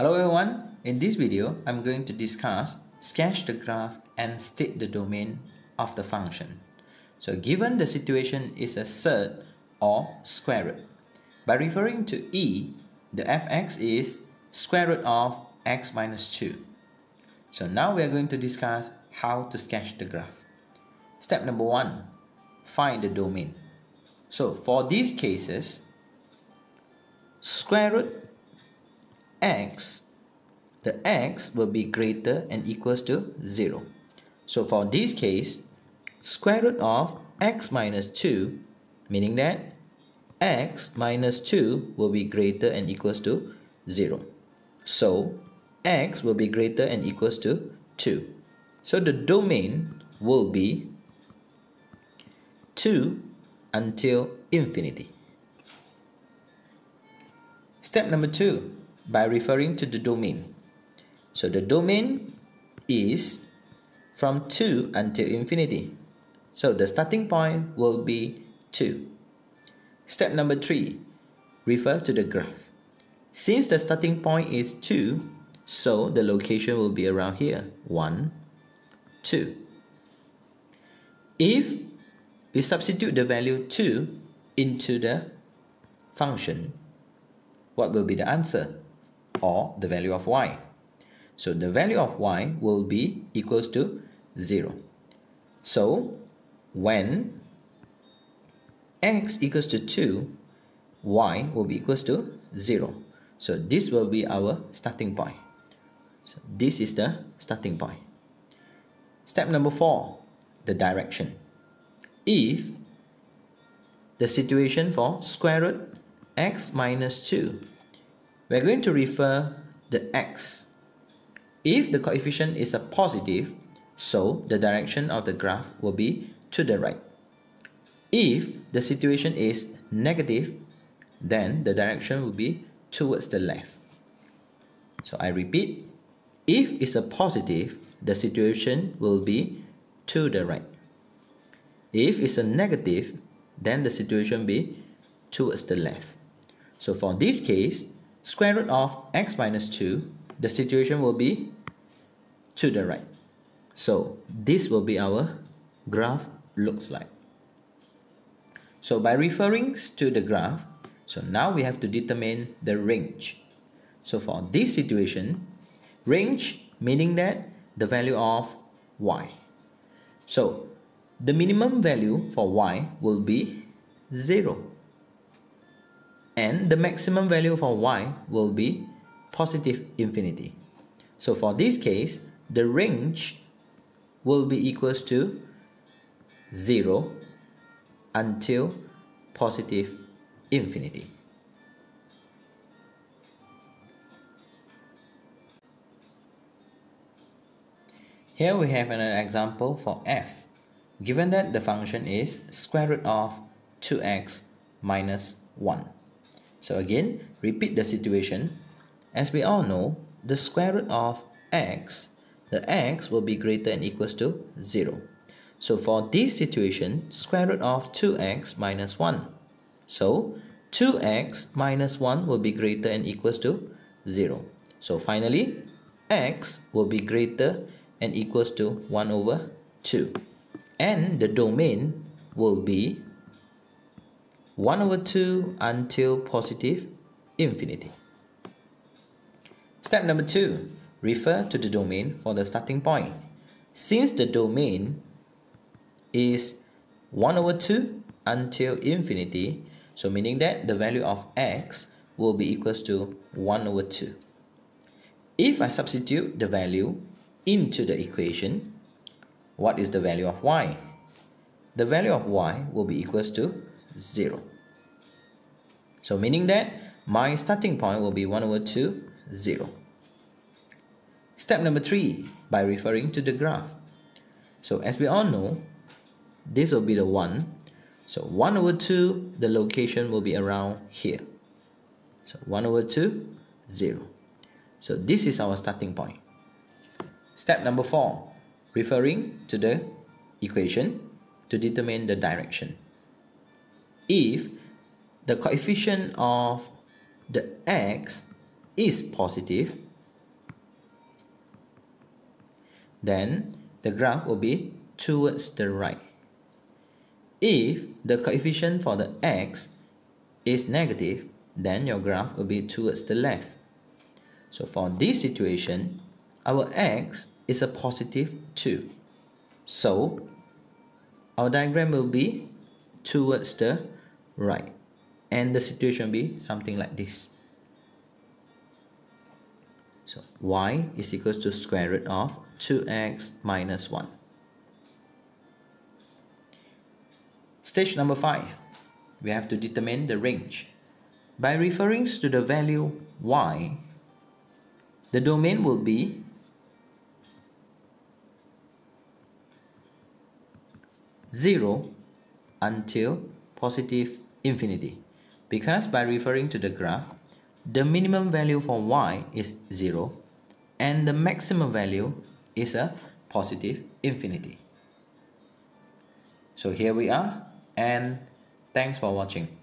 Hello everyone, in this video I'm going to discuss sketch the graph and state the domain of the function. So given the situation is a surd or square root, by referring to e, the fx is square root of x minus 2. So now we are going to discuss how to sketch the graph. Step number 1, find the domain. So for these cases, square root x, the x will be greater and equals to 0. So for this case, square root of x minus 2, meaning that x minus 2 will be greater and equals to 0. So x will be greater and equals to 2. So the domain will be 2 until infinity. Step number 2 by referring to the domain. So the domain is from 2 until infinity. So the starting point will be 2. Step number 3. Refer to the graph. Since the starting point is 2, so the location will be around here. 1, 2. If we substitute the value 2 into the function, what will be the answer? Or the value of y. So the value of y will be equals to 0. So when x equals to 2, y will be equals to 0. So this will be our starting point. So this is the starting point. Step number 4, the direction. If the situation for square root x minus 2 we're going to refer the x. If the coefficient is a positive, so the direction of the graph will be to the right. If the situation is negative, then the direction will be towards the left. So I repeat, if it's a positive, the situation will be to the right. If it's a negative, then the situation will be towards the left. So for this case, square root of x minus 2, the situation will be to the right. So this will be our graph looks like. So by referring to the graph, so now we have to determine the range. So for this situation, range meaning that the value of y. So the minimum value for y will be 0 and the maximum value for y will be positive infinity. So for this case, the range will be equals to 0 until positive infinity. Here we have an example for f. Given that the function is square root of 2x minus 1. So again, repeat the situation. As we all know, the square root of x, the x will be greater than equals to 0. So for this situation, square root of 2x minus 1. So 2x minus 1 will be greater than equals to 0. So finally, x will be greater and equals to 1 over 2. And the domain will be 1 over 2 until positive infinity. Step number 2. Refer to the domain for the starting point. Since the domain is 1 over 2 until infinity, so meaning that the value of x will be equals to 1 over 2. If I substitute the value into the equation, what is the value of y? The value of y will be equals to 0. So meaning that my starting point will be 1 over 2, 0. Step number 3, by referring to the graph. So as we all know, this will be the 1. So 1 over 2, the location will be around here. So 1 over 2, 0. So this is our starting point. Step number 4, referring to the equation to determine the direction if the coefficient of the x is positive then the graph will be towards the right. If the coefficient for the x is negative then your graph will be towards the left. So for this situation our x is a positive 2 so our diagram will be towards the right. And the situation be something like this. So y is equals to square root of 2x minus 1. Stage number 5. We have to determine the range. By referring to the value y, the domain will be zero until positive infinity because by referring to the graph the minimum value for y is 0 and the maximum value is a positive infinity. So here we are and thanks for watching.